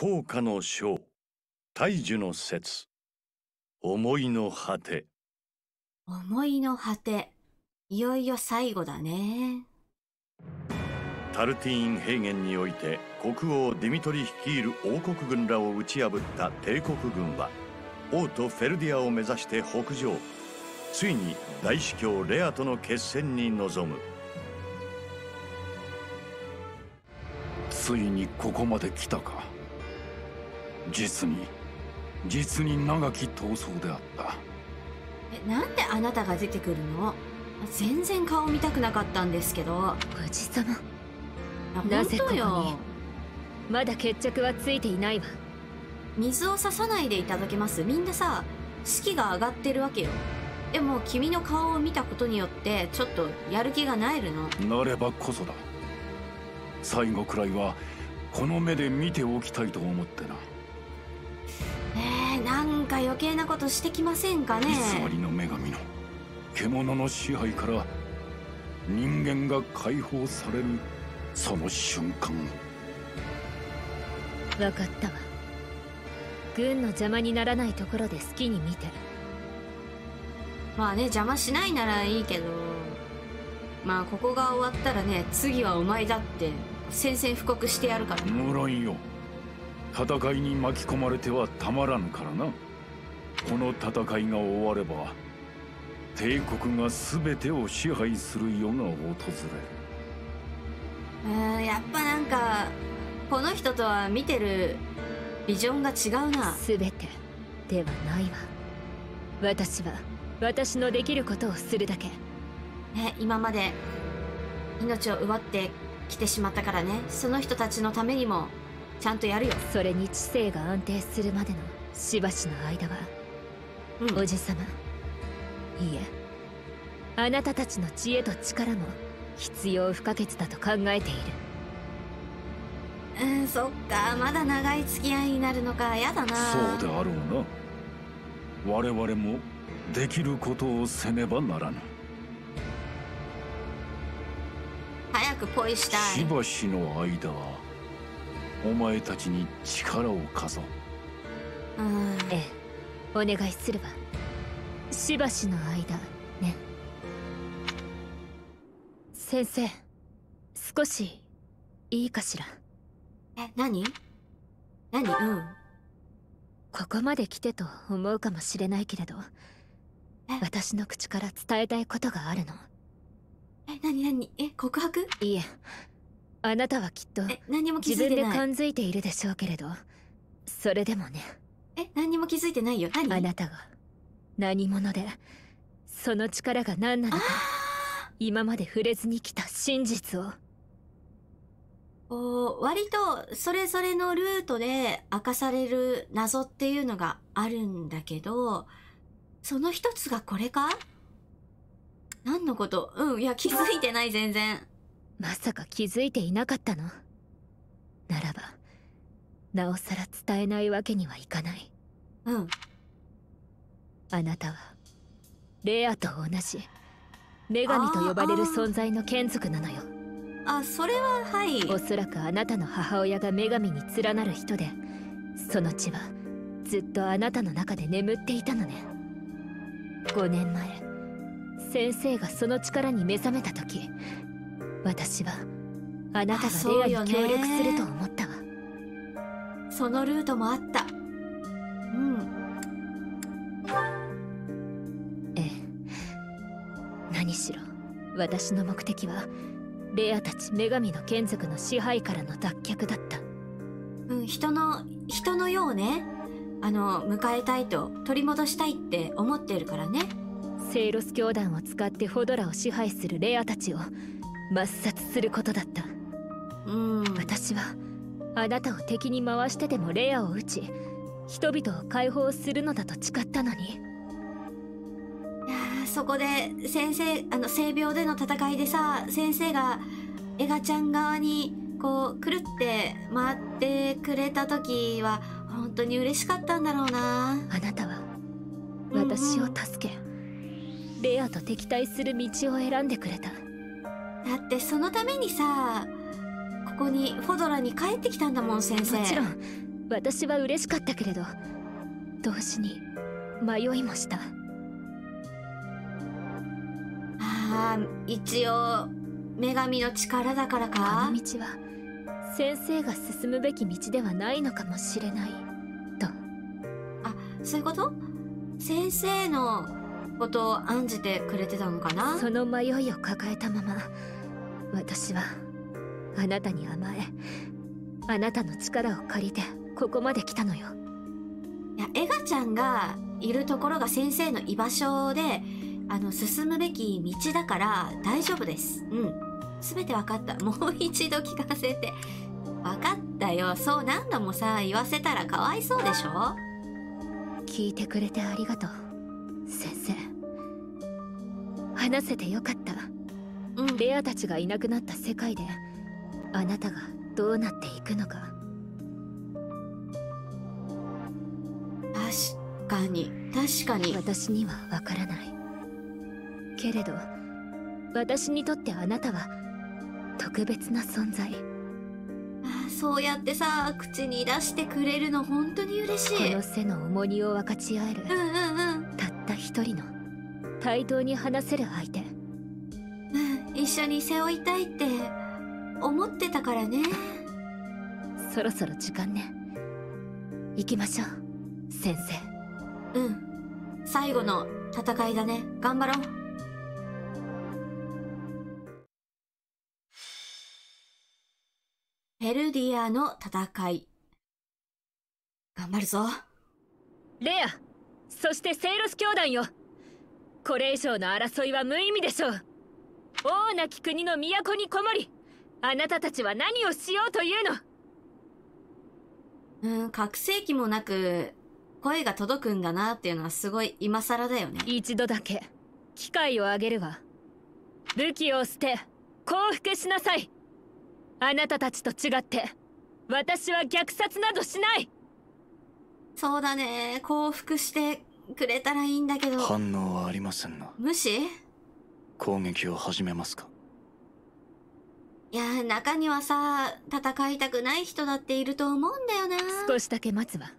効果の章。大樹の説。思いの果て。思いの果て。いよいよ最後だね。タルティーン平原において国王ディミトリ率いる王国軍らを打ち破った帝国軍は王都フェルディアを目指して北上。ついに大司教レアとの決戦に臨む。ついにここまで来たか実に実に長き闘争であった。え、なんであなたが出てくるの？全然顔見たくなかったんですけど。おじさまあなぜ本当よ。ここにまだ決着はついていないわ。水を差さないでいただけます？みんなさ士気が上がってるわけよ。でも君の顔を見たことによってちょっとやる気がなえるの？なればこそだ。最後くらいはこの目で見ておきたいと思ってな。えー、なんか余計なことしてきませんかね？偽りの女神の獣の支配から人間が解放されるその瞬間。分かったわ。軍の邪魔にならないところで好きに見てまあね邪魔しないならいいけど。まあここが終わったらね次はお前だって宣戦布告してやるから。無論よ戦いに巻き込まれてはたまらぬからな。この戦いが終われば帝国が全てを支配する世が訪れる。うーんやっぱなんかこの人とは見てるビジョンが違うな。全てではないわ。私は私のできることをするだけ。ね今まで命を奪ってきてしまったからね。その人たちのためにもちゃんとやるよ。それに知性が安定するまでのしばしの間はうん。おじさま。いいえ。あなたたちの知恵と力も必要不可欠だと考えている。うんそっか。まだ長い付き合いになるのか。やだな。そうであろうな。我々もできることをせねばならぬ。早くポイしたい。しばしの間はお前たちに力を貸そう。うんええ。お願いするわ。しばしの間ね。先生少しいいかしら？え何？何？うん。ここまで来てと思うかもしれないけれどえ？私の口から伝えたいことがあるの。え何？何？え告白？いいえあなたはきっとえ何にも気自分でづいてない。感づいているでしょうけれど。それでもね。え何にも気づいてないよ。何？あなたが何者でその力が何なのか今まで触れずに来た真実を。こう割とそれぞれのルートで明かされる謎っていうのがあるんだけどその一つがこれか？何のこと？うんいや気づいてない全然まさか気づいていなかったの？ならばなおさら伝えないわけにはいかない。うん。あなたはレアと同じ女神と呼ばれる存在の眷属なのよ。あそれははい。おそらくあなたの母親が女神に連なる人でその血はずっとあなたの中で眠っていたのね。5年前先生がその力に目覚めた時私はあなたがレアに協力すると思ったわ。そのルートもあった。うん。ええ。何しろ私の目的はレアたち女神の眷属の支配からの脱却だった。うん人の人のようね。あの迎えたいと取り戻したいって思ってるからね。セイロス教団を使ってフォドラを支配するレアたちを抹殺することだった。うん。私はあなたを敵に回してでもレアを撃ち人々を解放するのだと誓ったのに。いやーそこで先生あの性病での戦いでさ先生がエガちゃん側にこうくるって回ってくれた時は本当に嬉しかったんだろうな。あなたは私を助け、レアと敵対する道を選んでくれただってそのためにさここにフォドラに帰ってきたんだもん先生。もちろん私は嬉しかったけれど同時に迷いもした。ああ一応女神の力だからこかの道は先生が進むべき道ではないのかもしれない。と。そういうこと？先生のことを案じてくれてたのかな？その迷いを抱えたまま私はあなたに甘えあなたの力を借りてここまで来たのよ。いやエガちゃんがいるところが先生の居場所であの進むべき道だから大丈夫です。うん。全て分かった。もう一度聞かせて。分かったよ。そう何度もさ言わせたらかわいそうでしょ？聞いてくれてありがとう先生話せてよかった。うん。レアたちがいなくなった世界であなたがどうなっていくのか。確かに。確かに。私にはわからない。けれど私にとってあなたは特別な存在。あそうやってさ口に出してくれるの本当に嬉しい。この背の重荷を分かち合えるうんうんうん。たった一人の対等に話せる相手。うん一緒に背負いたいって思ってたからね。そろそろ時間ね。行きましょう先生。うん。最後の戦いだね。頑張ろう。ペルディアの戦い。頑張るぞ。レアそしてセイロス教団よこれ以上の争いは無意味でしょう。王なき国の都にこもりあなたたちは何をしようというの？うん覚醒器もなく声が届くんだなっていうのはすごい今更だよね。一度だけ。機会をあげるわ。武器を捨て降伏しなさい。あなたたちと違って私は虐殺などしない。そうだね。降伏してくれたらいいんだけど。反応はありませんな。無視？攻撃を始めますか？いや中にはさ戦いたくない人だっていると思うんだよな。少しだけ待つわ。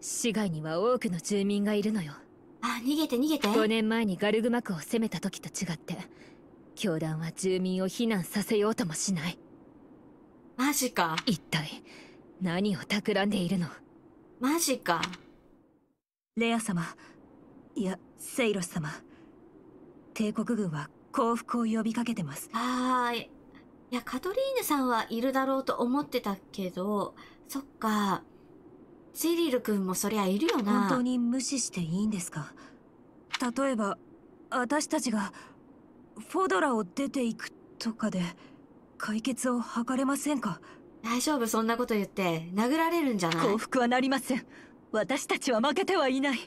市街には多くの住民がいるのよ。あ逃げて逃げて。5年前にガルグマクを攻めた時と違って教団は住民を避難させようともしない。マジか。一体何を企んでいるの？マジかレア様。いやセイロス様。帝国軍は降伏を呼びかけてます。はーい。いやカトリーヌさんはいるだろうと思ってたけどそっか。シリル君もそりゃいるよな。本当に無視していいんですか？例えば私たちがフォドラを出ていくとかで解決を図れませんか？大丈夫そんなこと言って。殴られるんじゃない？降伏はなりません私たちは負けてはいない。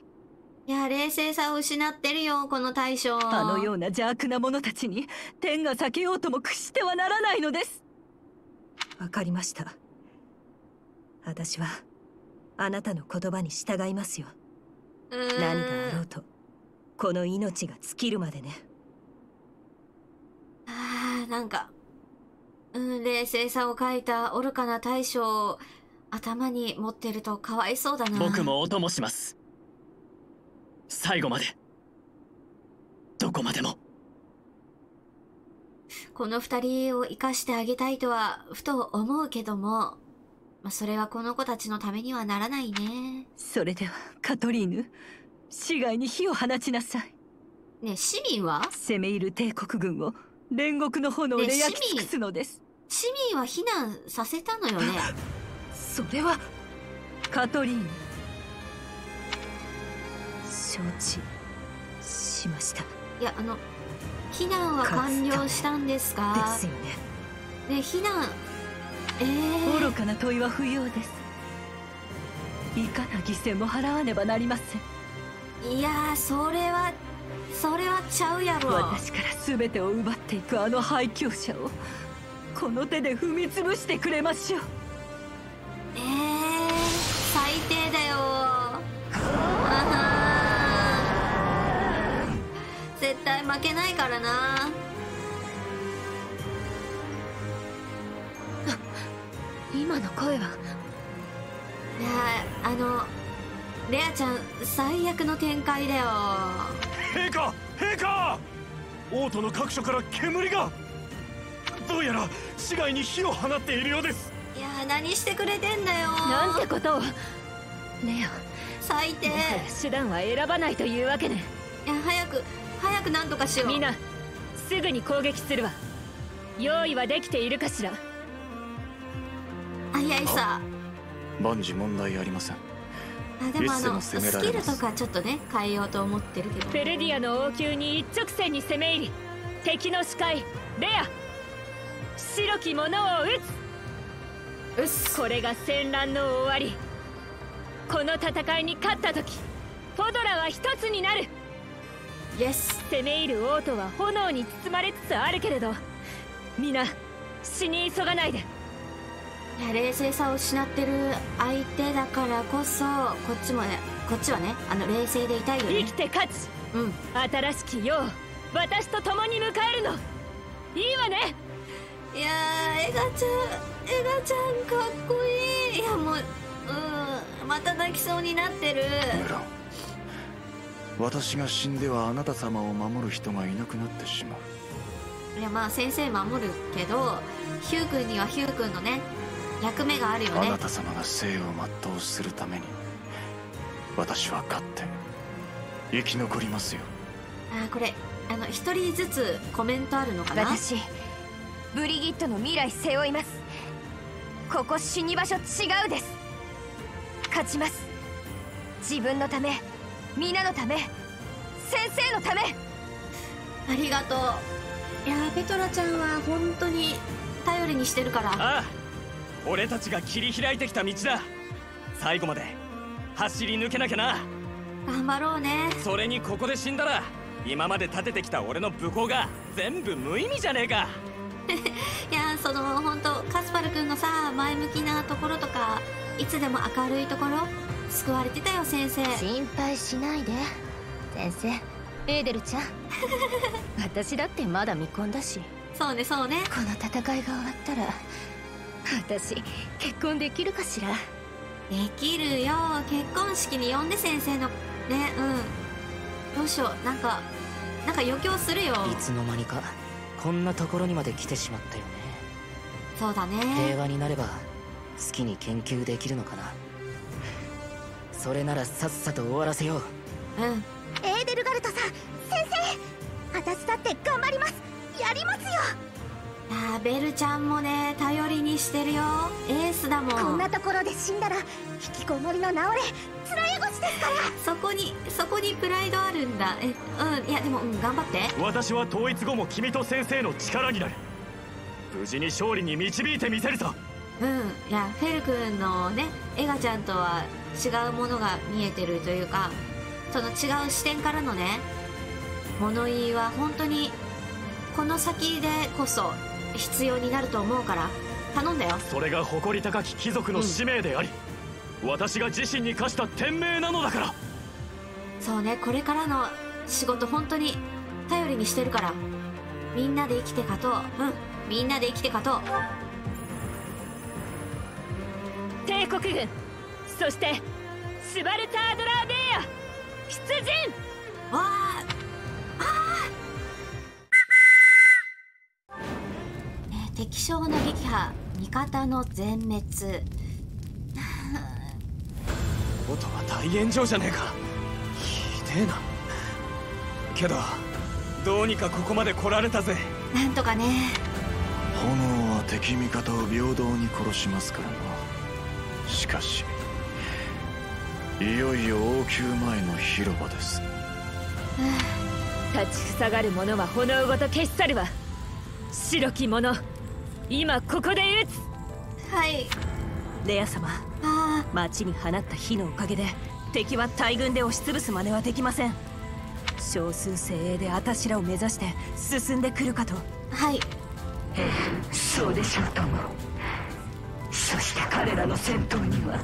いや冷静さを失ってるよこの大将。あのような邪悪な者たちに天が避けようとも屈してはならないのです。わかりました。私はあなたの言葉に従いますよ。何があろうとこの命が尽きるまでね。あーなんか、うん、冷静さを書いた愚かな大将。を頭に持ってるとかわいそうだな。僕もお供します最後までどこまでもこの二人を生かしてあげたいとは、ふと思うけども、まあ、それはこの子たちのためにはならないね。それではカトリーヌ市街に火を放ちなさいねえ市民は？攻め入る帝国軍を煉獄の炎でね焼き尽くすのです市民は避難させたのよね。それはカトリーヌ承知しました。いや、あの、避難は完了したんですでかすよね。ね避難、えー、愚かな問いは不要です。いかな犠牲も払わねばなりません。いやー、それは、それはちゃうやろ。私から全てを奪っていくあの廃墟者をこの手で踏み潰してくれましょうえー、最低だよ。絶対負けないからな。今の声は？いやーあのレアちゃん最悪の展開だよ。陛下陛下！王都の各所から煙が！どうやら市街に火を放っているようです何してくれてんだよ。なんてことを。レ最低。オもはや手段は選ばないというわけね。いや早く早くなんとかしよう。みんなすぐに攻撃するわ。用意はできているかしら。あいやいさ。万事問題ありません。あでもあのスキルとかちょっとね変えようと思ってるけど。フェルディアの王宮に一直線に攻め入り。敵の視界。レア。白き者を撃うっつこれが戦乱の終わり。この戦いに勝った時フォドラは一つになる。イエス攻め入る王都は炎に包まれつつあるけれど皆死に急がないで。いや冷静さを失ってる相手だからこそこっちもねこっちはねあの冷静でいたいよね。生きて勝ちうん。新しき世を私と共に迎えるの。いいわね。いやーエガちゃんエガちゃんかっこいい。いやもううんまた泣きそうになってる。無論私が死んではあなた様を守る人がいなくなってしまう。いやまあ先生守るけどヒュー君にはヒュー君のね役目があるよね。あなた様が生を全うするために私は勝って生き残りますよ。あーこれあの一人ずつコメントあるのかな？私ブリギットの未来背負いますここ死に場所違うです。勝ちます。自分のため皆のため先生のため。ありがとう。いやーペトラちゃんは本当に頼りにしてるから。ああ俺たちが切り開いてきた道だ。最後まで走り抜けなきゃな。頑張ろうね。それにここで死んだら今まで立ててきた俺の武功が全部無意味じゃねえか いやーその本当カスパルくんのさ前向きなところとかいつでも明るいところ救われてたよ先生。心配しないで。先生エーデルちゃん。私だってまだ見込んだし。そうねそうね。この戦いが終わったら私結婚できるかしら。できるよ。結婚式に呼んで先生の。ねうん。どうしよう。なんかなんか余興するよ。いつの間にかこんなところにまで来てしまったよね。そうだね。平和になれば好きに研究できるのかな。それならさっさと終わらせよう。うん。エーデルガルトさん先生。私だって頑張ります。やりますよあーベルちゃんもね頼りにしてるよ。エースだもん。こんなところで死んだら引きこもりの直れ辛い腰ですから。そこにそこにプライドあるんだ。えうんいやでも、うん、頑張って。私は統一後も君と先生の力になる。無事に勝利に導いてみせるぞうんいやフェル君のねエガちゃんとは違うものが見えてるというかその違う視点からのね物言いは本当にこの先でこそ必要になると思うから頼んだよ。それが誇り高き貴族の使命であり、私が自身に課した天命なのだから。そうねこれからの仕事本当に頼りにしてるからみんなで生きて勝とう。うんみんなで生きて勝とう。帝国軍そしてスバルタードラーベイア出陣。わああ敵将の撃破味方の全滅。音は大炎上じゃねえか。ひでえな。けどどうにかここまで来られたぜ。なんとかね。炎は敵味方を平等に殺しますからな。しかしいよいよ王宮前の広場です。立ちふさがる者は炎ごと消し去るわ。白き者今ここで撃つ。はい。レア様あ町に放った火のおかげで敵は大軍で押しつぶす真似はできません。少数精鋭であたしらを目指して進んでくるかと。あはい。そうでしょうとも。そして彼らの先頭には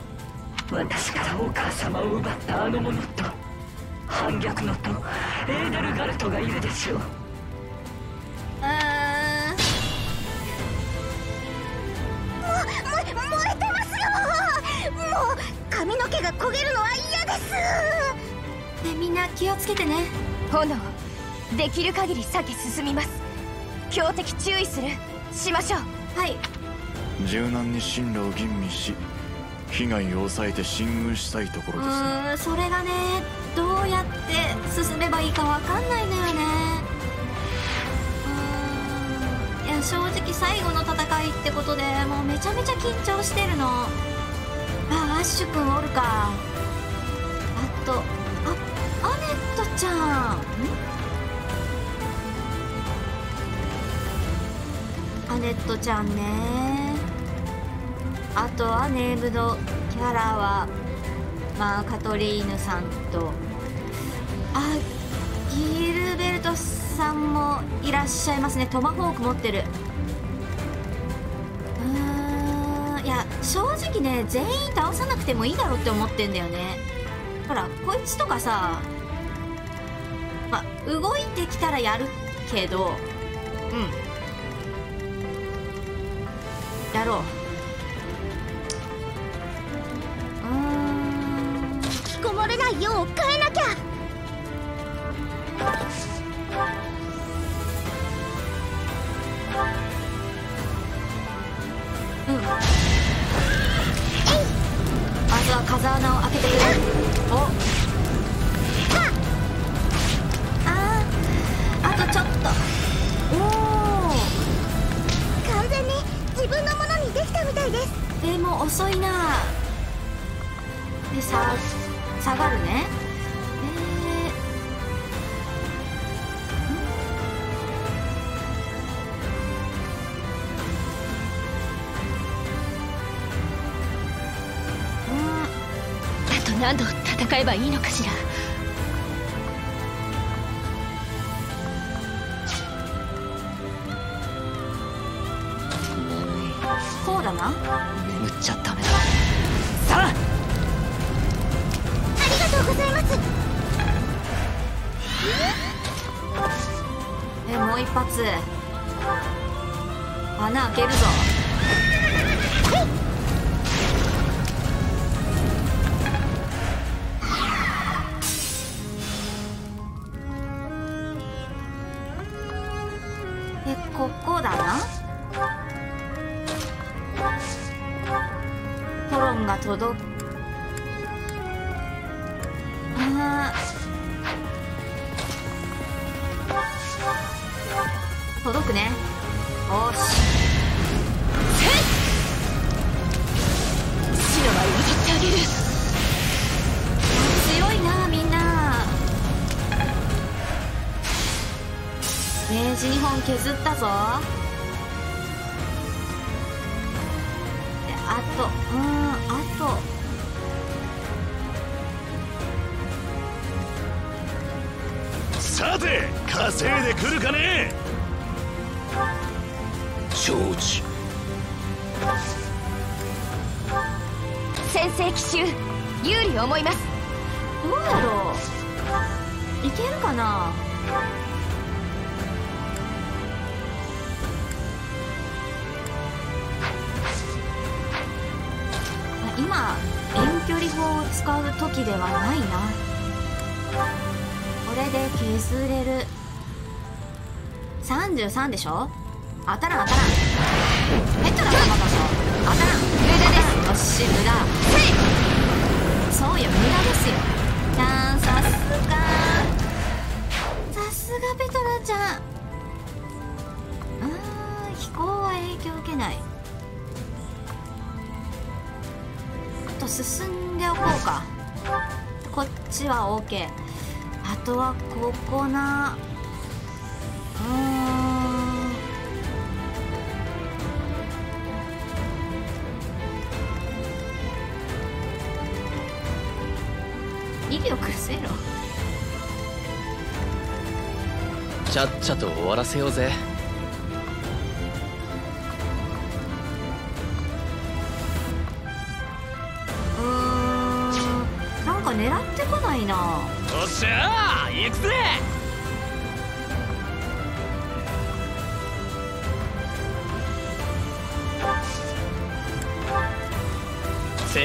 私からお母様を奪ったあの者と反逆のとエーデルガルトがいるでしょうつけてね。炎できる限り避け進みます。強敵注意する。しましょう。はい。柔軟に進路を吟味し被害を抑えて進軍したいとこうろですね。ーんそれがねどうやって進めばいいかわかんないのよね。うーん。いや正直最後の戦いってことでもうめちゃめちゃ緊張してるの。あアッシュくんおるか。あとちゃん。アネットちゃんね。あとはネームドキャラはまあカトリーヌさんと。あギルベルトさんもいらっしゃいますね。トマホーク持ってる。うーん。いや正直ね全員倒さなくてもいいだろうって思ってんだよね。ほらこいつとかさ動いてきたらやるけどうん。やろう。うーん。引きこもれないよう変えなきゃ何度戦えばいいのかしら。ここだな。トロンが届く。あ届くね。おし。白は譲ってあげる。明治日本削ったぞ。であとうーんあと。さて稼いでくるかね？承知。先制奇襲有利思います。どうだろう。いけるかな？使う時ではないな。これで削れる。33でしょ？当たらん当たらん。ヘッドラ弾だぞ。当たらん。無駄です。よし無駄。そうよ無駄ですよ。じゃんさすが。さすがペトラちゃん。あー飛行は影響受けない。と進んでおこうか。こっちは OK あとはここな。うーん。威力ゼロちゃっちゃと終わらせようぜ。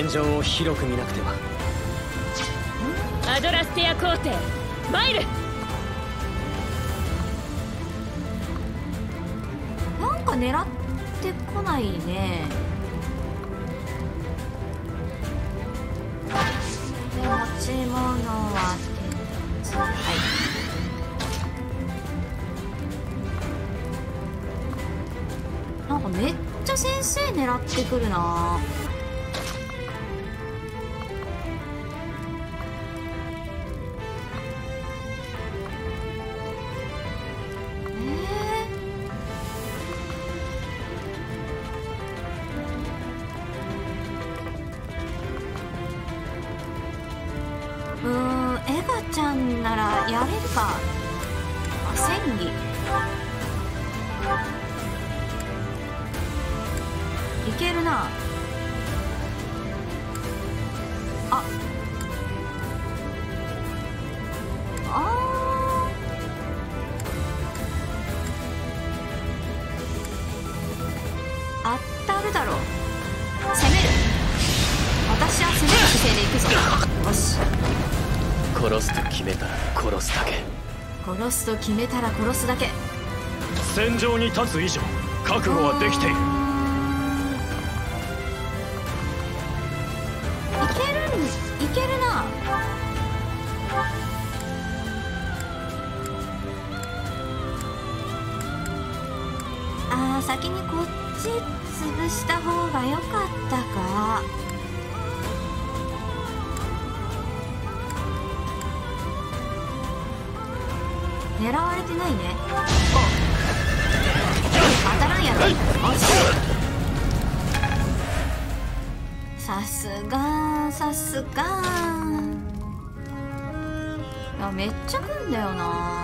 戦場を広く見なくては。アドラステア皇帝参る。なんか狙ってこないね。で持ち物は鉄はい。なんかめっちゃ先生狙ってくるな決めたら殺すだけ。戦場に立つ以上覚悟はできている。狙われてないね。当たらんやろ。惜しい。さすがさすがいやめっちゃ来んだよな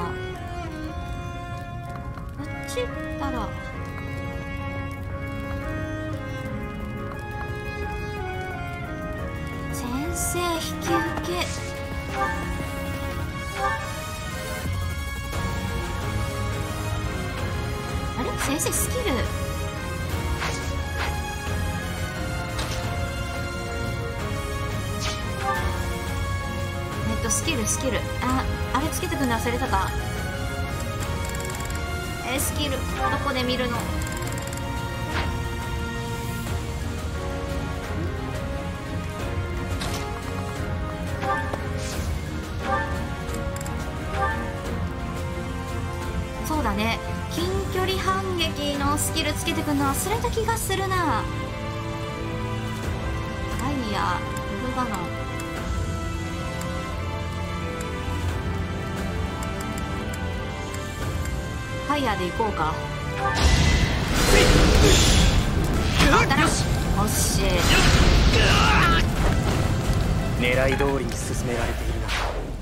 スキル。ああれつけてくんの忘れたか。えスキル。どこで見るの？そうだね。近距離反撃のスキルつけてくんの忘れた気がするな。ファイヤーウルガノン。ァイヤーで行こうか。当たらんおっし狙い通りに進められているな。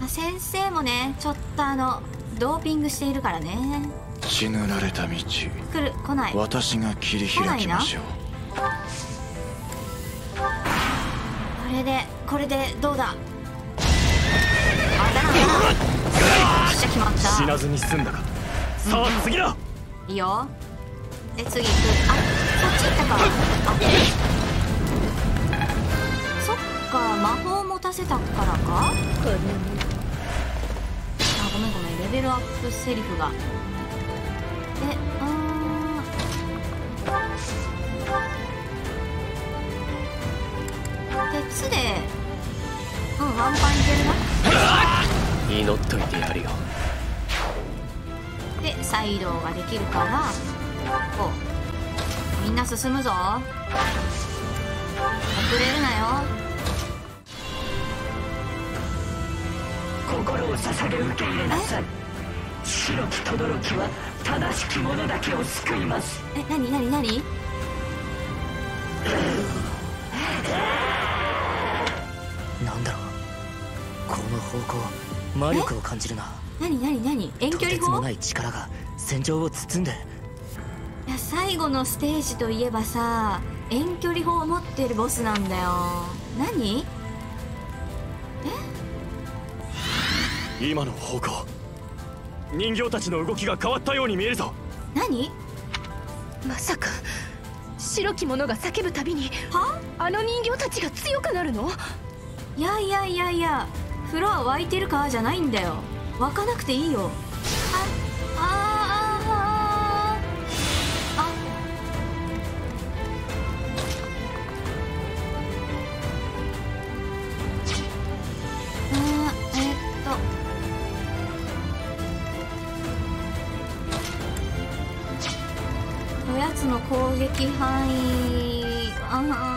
あ先生もねちょっとあのドーピングしているからね。血塗られた道。来る来ない私が切り開きましょうこれでこれでどうだ？た死なずに済んだかさあ次だいいよ。で次行くあそっち行ったか。あそっか魔法持たせたからか。あごめんごめんレベルアップセリフが。でうーん。鉄でうんワンパンいけるな祈っといてやるよ。でサイドができるからこう。みんな進むぞ。遅れるなよ。心を捧げ受け入れなさい。白き轟は正しき者だけを救います。えなになになになんだろう。この方向魔力を感じるな。なになになに遠距離砲？とてつもない力が戦場を包んで。最後のステージといえばさ遠距離砲を持ってるボスなんだよ。何？え？今の方向。人形たちの動きが変わったように見えるぞ。何？まさか白き者が叫ぶたびには？あの人形たちが強くなるの？いやいやいやいや風呂は沸いてるかじゃないんだよ。沸かなくていいよ。気配ああ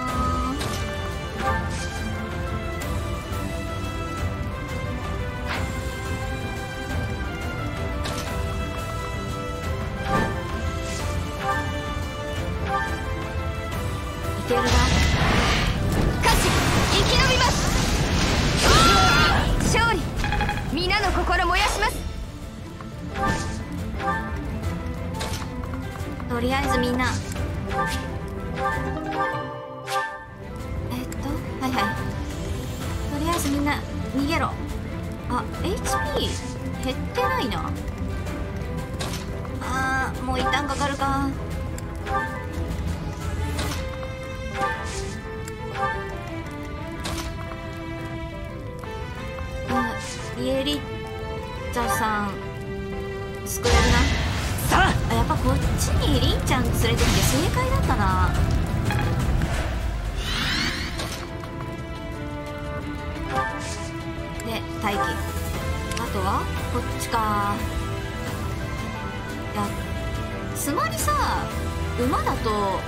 馬だと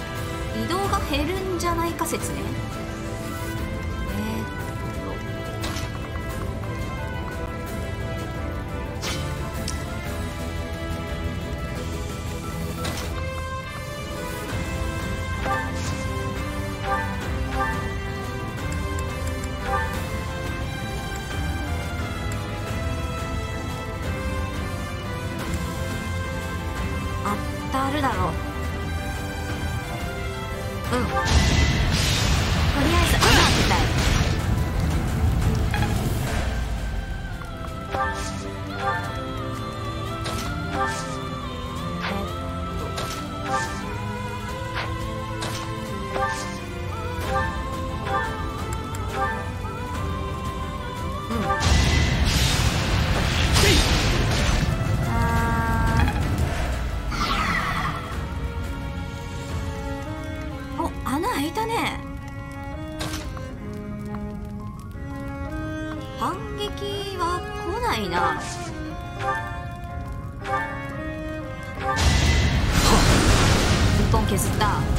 移動が減るんじゃないか説ね。がいたね。反撃は来ないな。一本削った。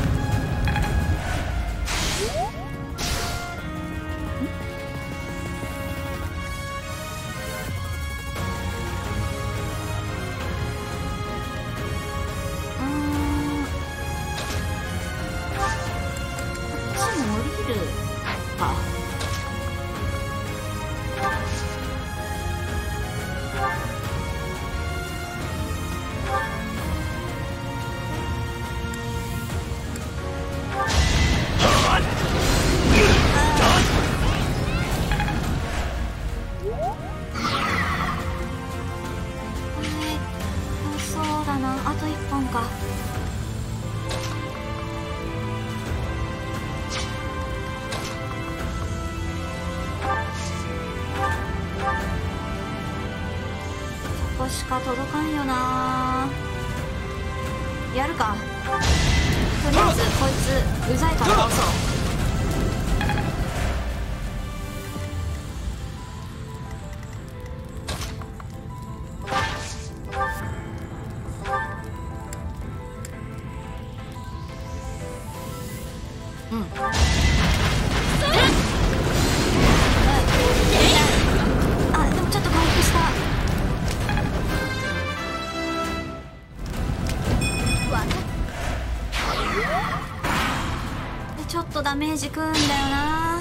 くんだよな。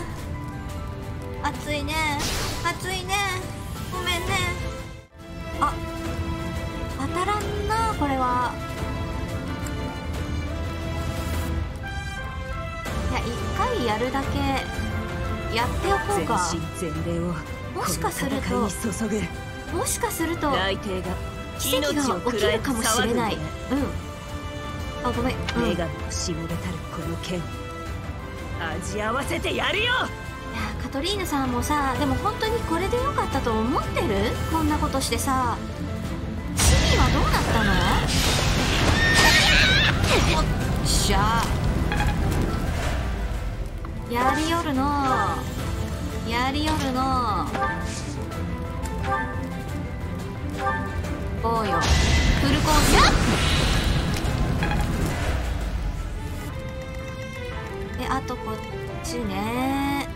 暑いね。暑いね。ごめんね。あ当たらんなこれは。いや一回やるだけ。やっておこうか。もしかするともしかすると奇跡が起きるかもしれない。うん。あごめん、うん、女神のしもたるこの剣。味合わせてやるよ。いやカトリーヌさんもさでも本当にこれでよかったと思ってる？こんなことしてさ。シミはどうなったの？おっしゃ。やりよるの。やりよるの。おうよ。フルコース。あとこっちね。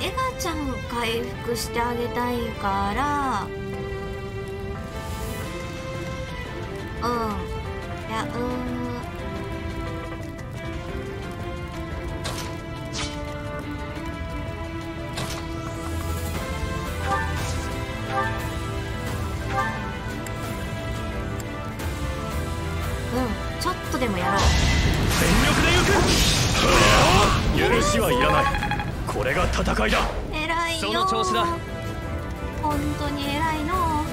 エガちゃん回復してあげたいから。うん。いやうん。れが戦いだ。偉いよ。その調子だ。本当に偉いの。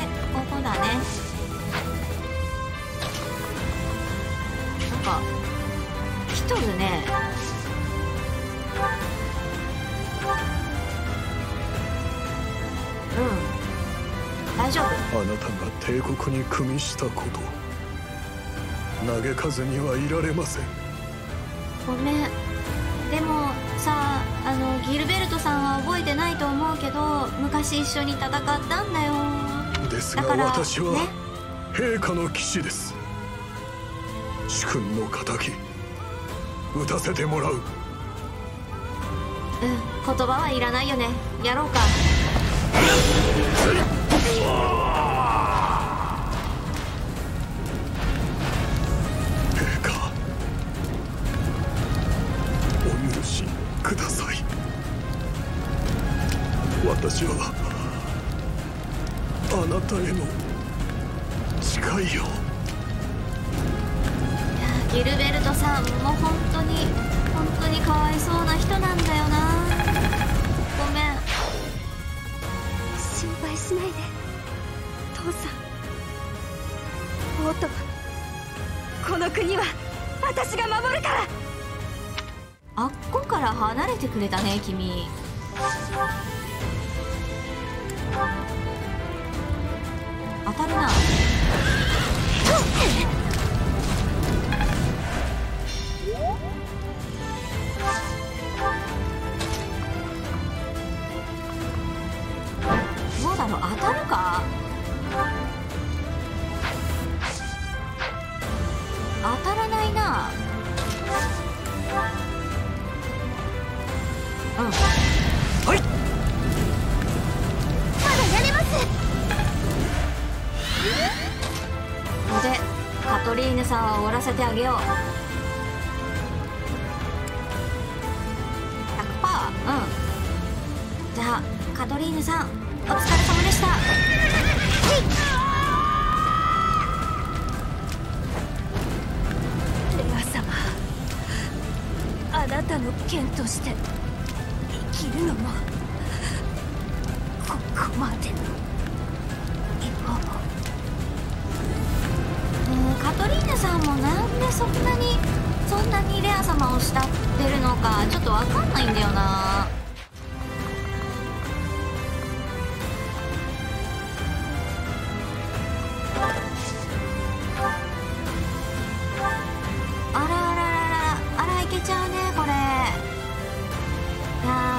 えここだね。なんか来とるね。うん。大丈夫。あなたが帝国に組みしたこと。嘆かずにはいられません。ごめん昔一緒に戦ったんだよ。ですがだから私はね。陛下の騎士です。主君の仇撃たせてもらう。うん言葉はいらないよね。やろうか。陛どうだろう当たるか？当たらないな。うん。まだやれます。のでカトリーヌさんは終わらせてあげよう。100%うん。じゃあカトリーヌさん。として生きるのは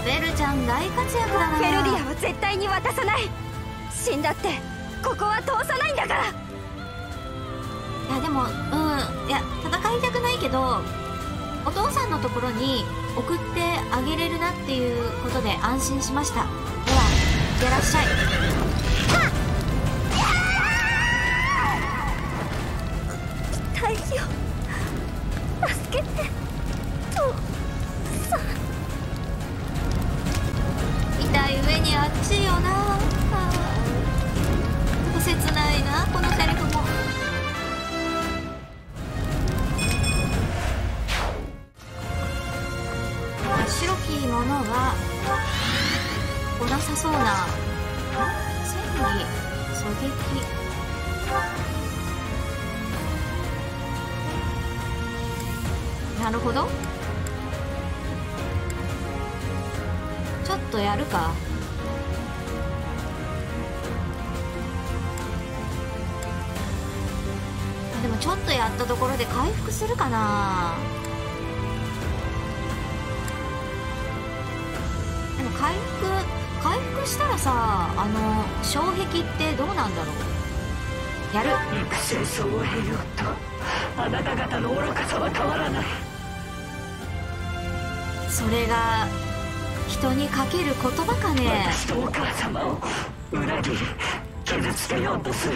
ベルちゃん大活躍だな。フェルディアは絶対に渡さない。死んだってここは通さないんだから。いやでもうんいや戦いたくないけどお父さんのところに送ってあげれるなっていうことで安心しました。ではいってらっしゃい。太陽助けてにあっちいよな。切ないなこのセリフも。白きものが来なさそうな。戦技狙撃。なるほど。ちょっとやるか。ったところで回復するかな。でも回復回復したらさあの障壁ってどうなんだろう。やる。戦争を経ようとあなた方の愚かさは変わらない。それが人にかける言葉かね。私とお母様を裏切り傷つけようとする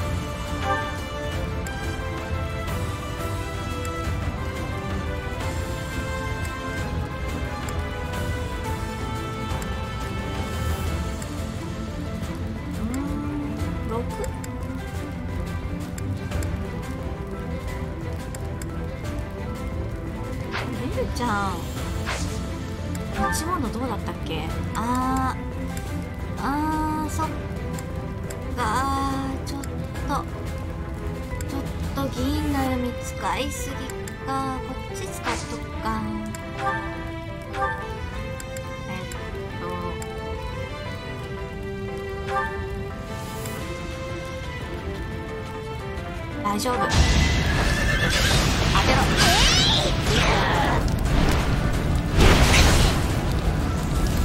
大丈夫。当てろ。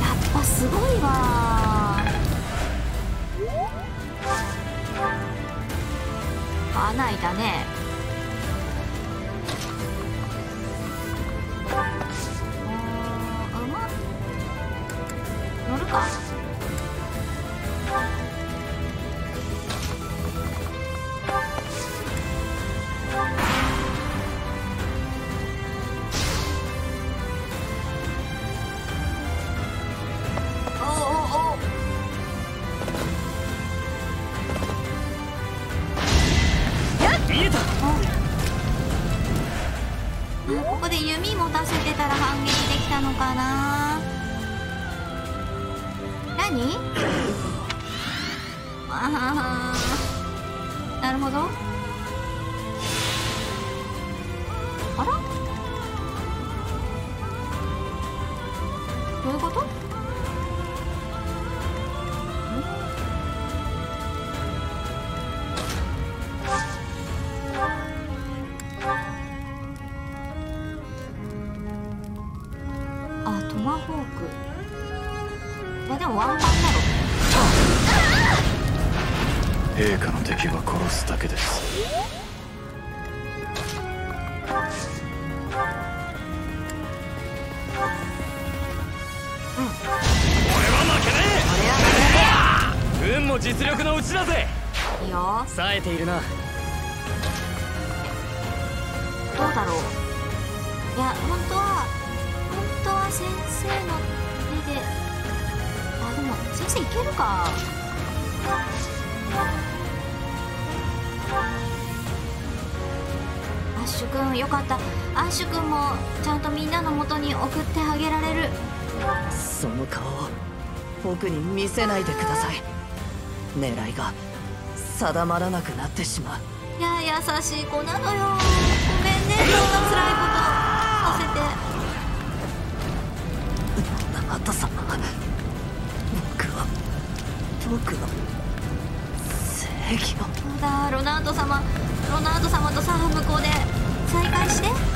やっぱすごいわ。穴開いたね。うん馬？乗るか？も実力のうちだぜ。いいよ。冴えているな。どうだろう。いや本当は本当は先生の手であでも先生いけるか。アッシュくんよかった。アッシュくんもちゃんとみんなの元に送ってあげられる。その顔を僕に見せないでください狙いが定まらなくなってしまう。いや優しい子なのよ。ごめんね。そんな辛いことさせて。永た様。僕は僕の正義を。だロナウド様。ロナウド様とさ向こうで再会して。